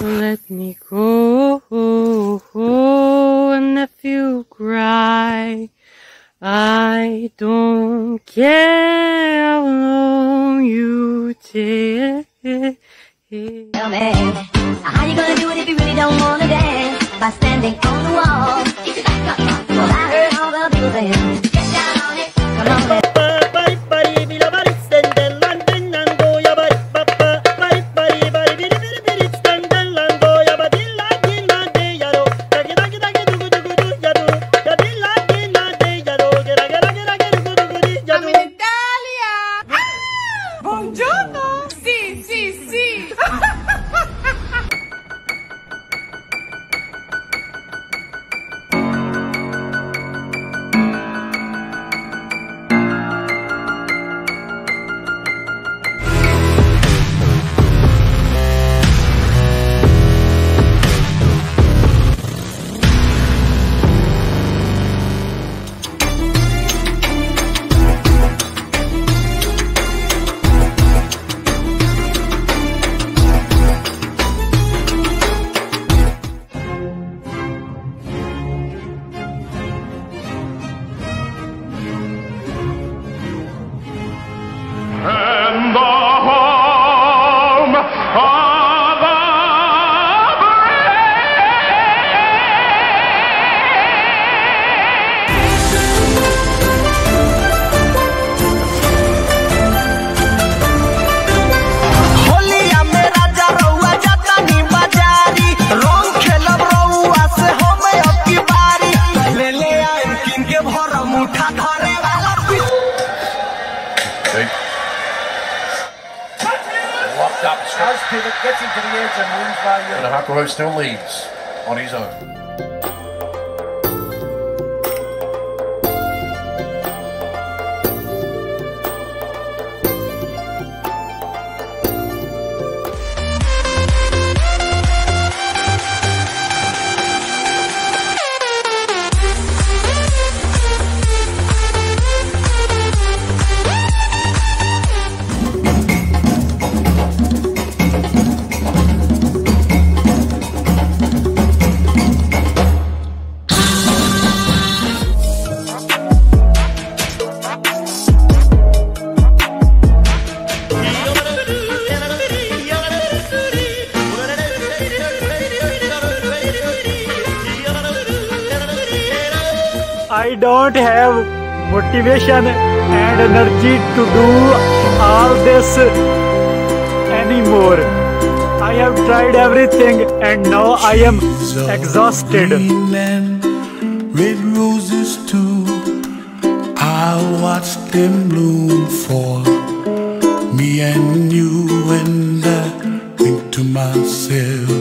let me go. And if you cry, I don't care how long you take. Tell me, how you gonna do it if you really don't wanna dance? By standing on the wall. Well, I heard all the saying, gets into the edge and wins by uh, still leads on his own. I don't have motivation and energy to do all this anymore. I have tried everything and now I am exhausted. red roses too. I watched them bloom for me and you, and I think to myself.